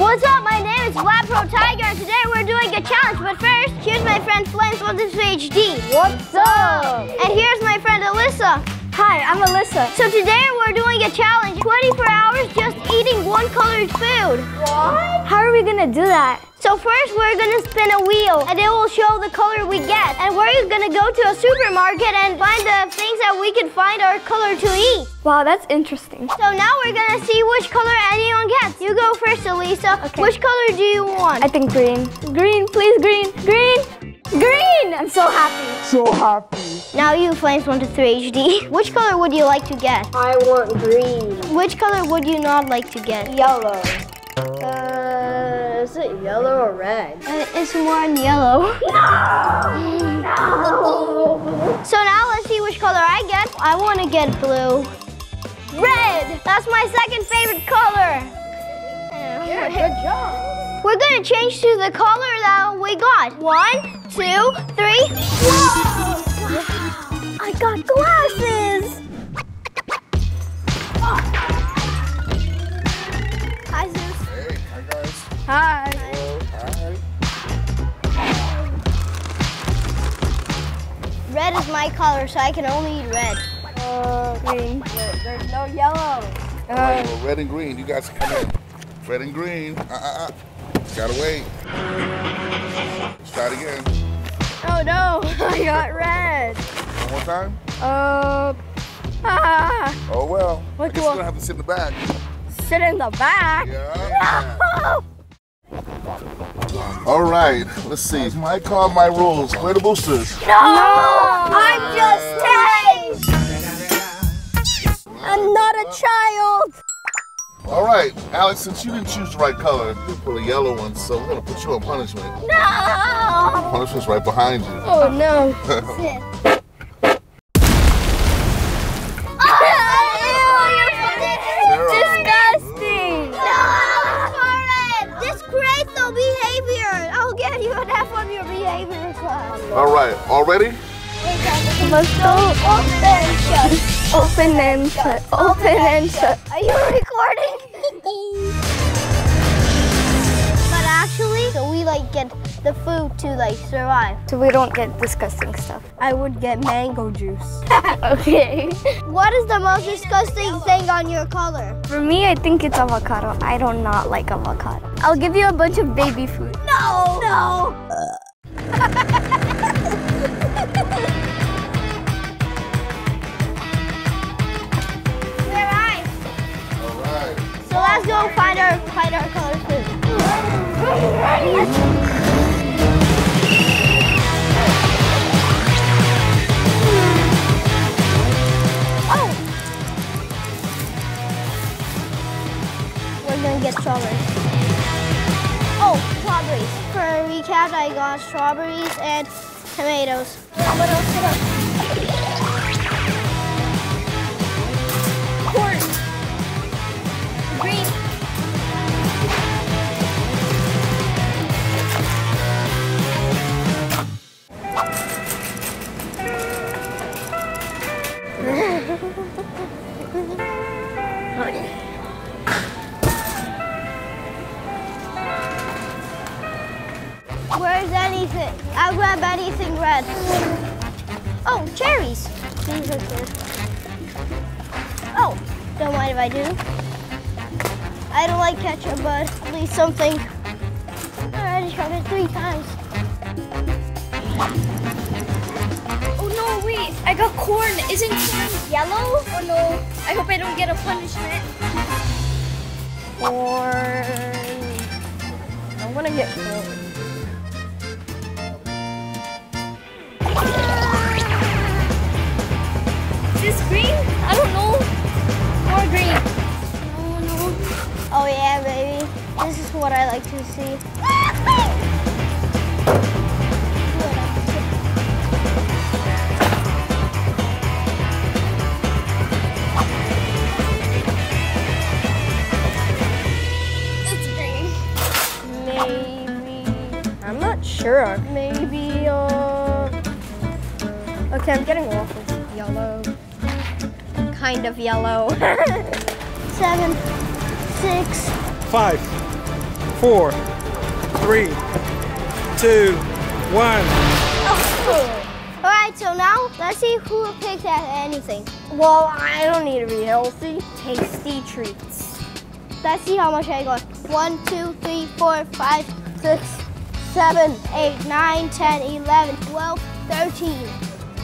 What's up? My name is Vlad Pro Tiger, and today we're doing a challenge. But first, here's my friend Flames on this HD. What's up? And here's my friend Alyssa. Hi, I'm Alyssa. So today we're doing a challenge 24 hours just eating one colored food. What? How are we gonna do that? So first we're gonna spin a wheel and it will show the color we get. And we're gonna go to a supermarket and find the things that we can find our color to eat. Wow, that's interesting. So now we're gonna see which color anyone gets. You go first, Elisa. Okay. Which color do you want? I think green. Green, please, green. Green! Green! I'm so happy. So happy. now you, Flames 1 to 3 HD. Which color would you like to get? I want green. Which color would you not like to get? Yellow. Uh, is it yellow or red? Uh, it's more in yellow. So now let's see which color I get. I want to get blue. Red! That's my second favorite color. Yeah, good job. We're gonna change to the color that we got. One, two, three. Whoa! Wow! I got glasses! Hi. Hi. Red is my color, so I can only eat red. Uh, green. There's no yellow. All right, well, red and green. You guys come in. Red and green. Uh, uh, uh. Gotta wait. Let's try it again. Oh no, I got red. One more time. Uh, ah, Oh well. What I guess do I- you're gonna have to sit in the back. sit in the back. Yeah. Oh, All right. Let's see. My call, my rules. Where are the boosters? no, I'm just 10. I'm not a child. All right, Alex. Since you didn't choose the right color, you pull a yellow one. So we're gonna put you on punishment. No. Punishment's right behind you. Oh no. All right. All ready? Let's go. Open and shut. Open and shut. Open and shut. Are you recording? but actually, so we like get the food to like survive. So we don't get disgusting stuff. I would get mango juice. Okay. What is the most disgusting thing on your color? For me, I think it's avocado. I do not like avocado. I'll give you a bunch of baby food. No, no. Go find our find our color food. Oh. We're gonna get strawberries. Oh, strawberries. For a recap, I got strawberries and tomatoes. What else? What else? I don't ketchup, but at least something. I already tried it three times. Oh no, wait. I got corn. Isn't corn yellow? Oh no. I hope I don't get a punishment. Corn. I want to get corn. Is this green? I don't know. Yeah, baby. This is what I like to see. It's green. Maybe. I'm not sure. Maybe, uh. Okay, I'm getting waffles. Yellow. Kind of yellow. Seven, six, Five, four, three, two, one. Oh. All right, so now let's see who picked at anything. Well, I don't need to be healthy. Tasty treats. Let's see how much I got. One, two, three, four, five, six, seven, eight, nine, ten, eleven, twelve, thirteen.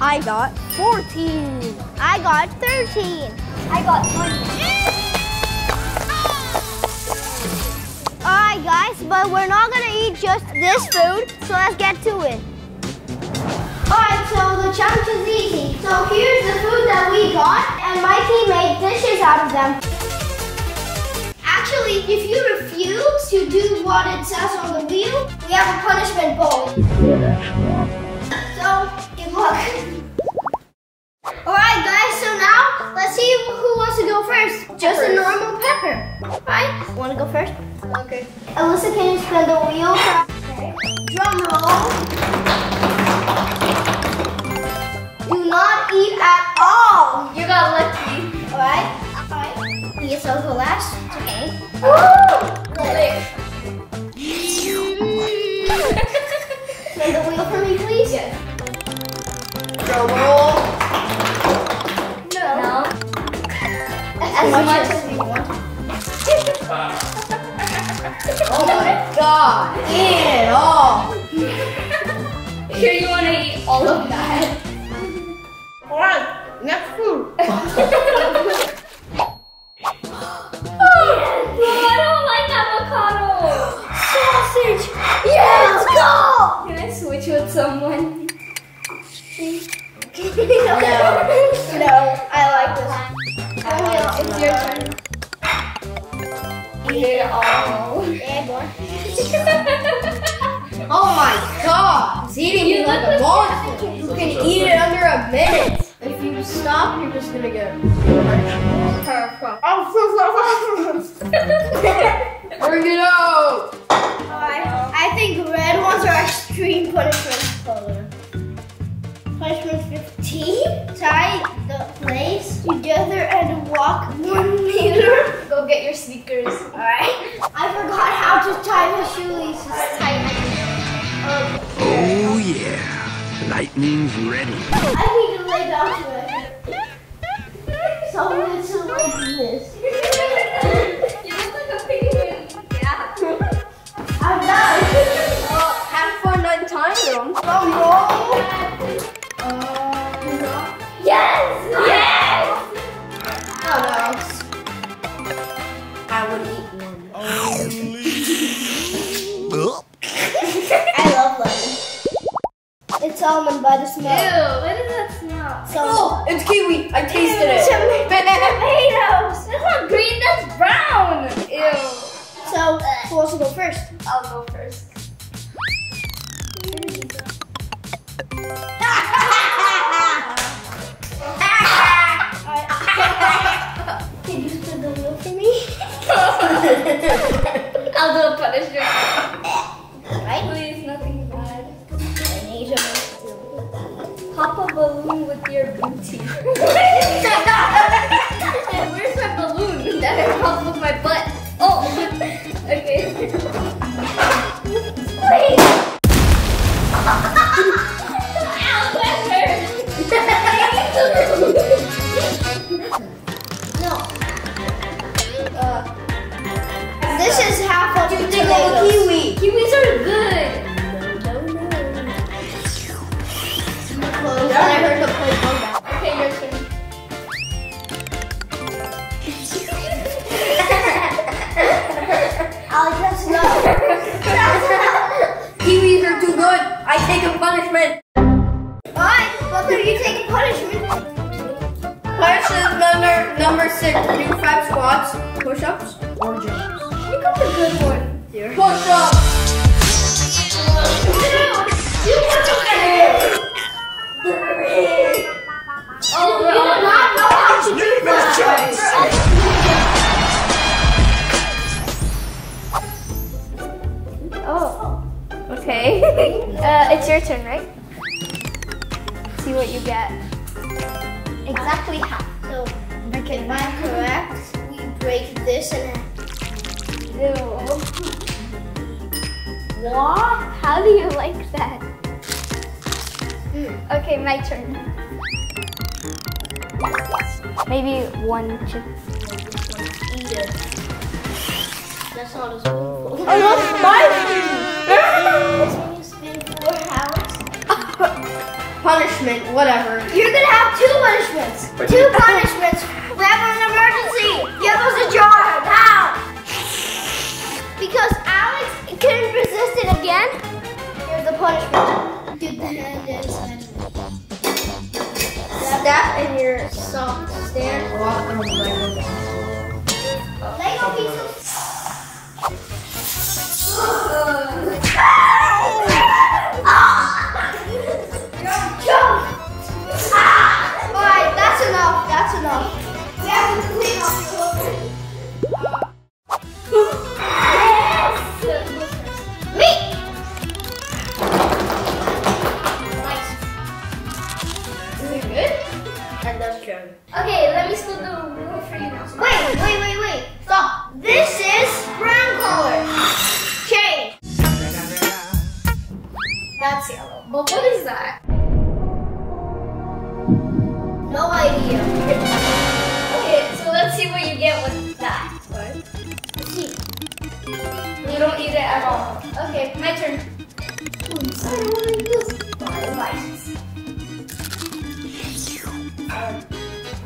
I got 14. I got 13. I got 20. Alright guys, but we're not gonna eat just this food, so let's get to it. Alright, so the challenge is easy. So here's the food that we got, and my team made dishes out of them. Actually, if you refuse to do what it says on the wheel, we have a punishment bowl. So, good luck. Right? Wanna go first? Okay. Alyssa, can you spin the wheel? Okay. Drum roll. Do not eat at all. You got lucky. Alright? Alright. I guess I'll go last. It's okay. Spin god. Eat it all. Here you want to eat all of that. Alright, next food. Oh, I don't like avocado. Sausage. Yeah, let's go. Can I switch with someone? no, no, I like this. Daniel, It's your turn. Eat it all. Yeah, boy. Oh my god! It's eating You me like a monster. You can eat it under a minute. If you stop, you're just gonna get Bring it out! I, I think red ones are extreme punishment color. Punishment 15. Tie the place together and walk one meter. Go get your sneakers. Alright. I forgot how to tie my shoelaces lightning's ready. I need to lay down to it. So it's like this. You look like a penguin. Yeah. I'm done. Well, have fun untying them. Drum roll. Yes! Yes! Oh no. I would eat one. I by the Ew, what does that smell? So, Oh, it's kiwi. I tasted it. tomatoes. That's not green, that's brown. Ew. So, who wants to go first? I'll go first. I take a punishment. Alright, but then you take a punishment. Punishment number number six. Do five squats, push-ups, or jumps. Pick up a good one. Push-ups. Oh, You do not know how to do that. It's your turn, right? See what you get. Exactly half. So, if I'm correct, we break this in half. Ew. What? How do you like that? Hmm. Okay, my turn. Maybe one chip. Eat it. That's not a spoonful. I love spicy. Punishment, whatever. You're gonna have two punishments. Two punishments. We have an emergency. Give us a jar. Now. Because Alex couldn't resist it again. Here's the punishment. Get the hand inside. That in your soft stand. Lego pieces. Don't eat it at all. Okay, my turn.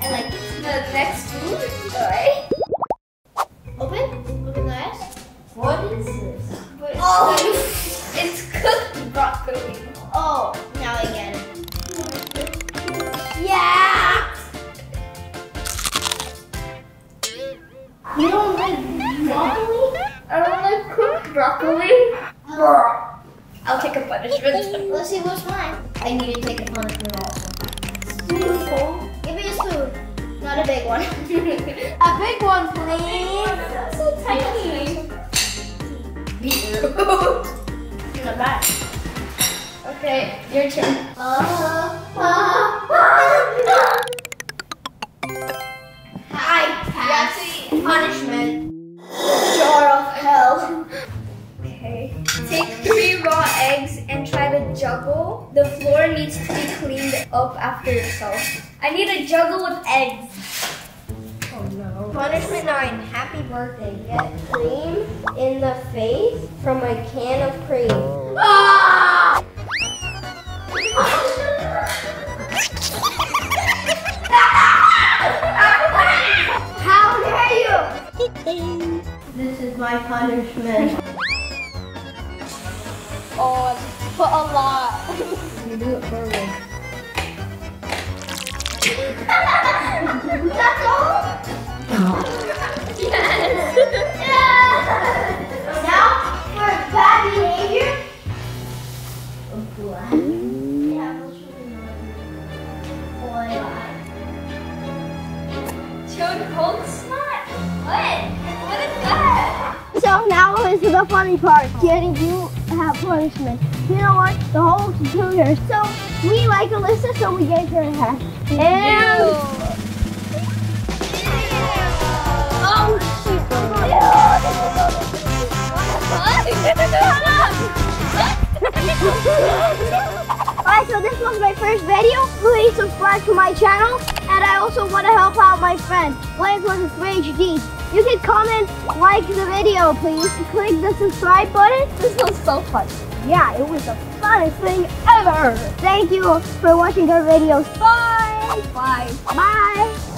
I like. The next food. Alright. Open. Open the eyes. What is this? Oh. It's cooked broccoli. Oh, now I get it. Yeah. You don't like broccoli? I don't like cooked broccoli. I'll take a punishment. Let's see what's mine. I need to take a punishment also. Spoonful. Give me a spoon. Not a big one. a big one, please. so tiny. Beetroot. In the back. Okay, your turn. Uh, uh, I up after yourself. I need a juggle with eggs. Oh no. Punishment 9. Happy birthday. Get cream in the face from a can of cream. Ah! How dare you? This is my punishment. Oh, put a lot. You do it for me. Now, for bad behavior. Yeah, you another. Chode cold snot? What? What is that? So now is the funny part, getting you have punishment. You know what? The whole tutor. So we like Alyssa, so we gave her a hat. And oh Alright, so this was my first video. Please subscribe to my channel. And I also want to help out my friend, Blake was HD. You can comment, like the video, please. Click the subscribe button. This was so fun. Yeah, it was the funnest thing ever. Thank you for watching our videos. Bye. Bye. Bye.